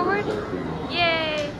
forward. Yay!